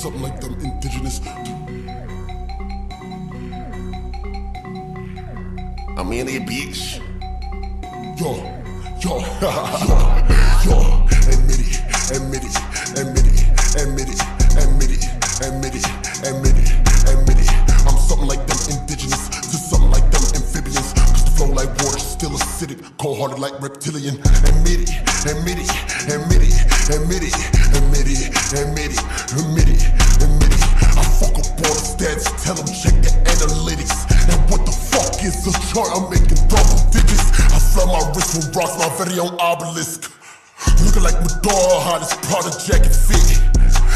something like them indigenous. I'm in it, bitch. Yo, yo, yo, yo, admit it, admit it, admit it, admit it, admit it, admit it, admit it, admit it. I'm something like them indigenous to something like them amphibians. Cause the flow like water, still acidic, cold hearted like reptilian. Admit it, admit it, admit it, admit it, admit it, admit it, admit it, is a chart? I'm making double digits. I fly my wrist from rocks, my very own obelisk. Looking like Madonna, how this Prada jacket fit.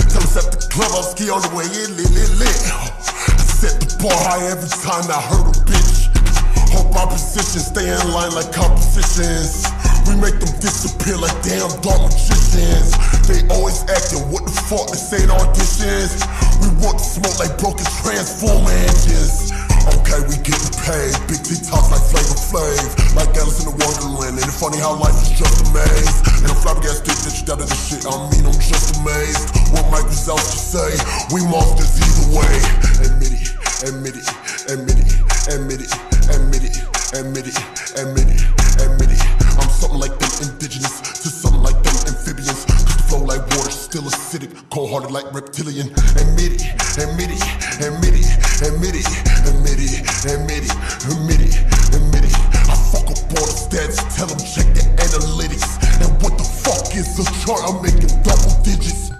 Tell us at the club, I'll ski on the way in, lit, lit, lit. I set the bar high every time I heard a bitch. Hope opposition stay in line like compositions. We make them disappear like damn dark magicians. They always acting, what the fuck, this ain't auditions. We want to smoke like broken transformer engines. Okay, we getting paid. Big TikToks like Flavor Flav. Like Alice in the Wonderland. Ain't it funny how life is just a maze? And I'm flabbergasted that you doubted this shit. I mean, I'm just amazed. What Mike Wazowski say? We monsters either way. Admit it, admit it, admit it, admit it, admit it, admit it, admit it, admit it. I'm something like them indigenous to something like them amphibians. Cause the flow like water, still acidic, cold hearted like reptilian. Admit it, admit it, admit it, admit it, so chart, I'm making double digits.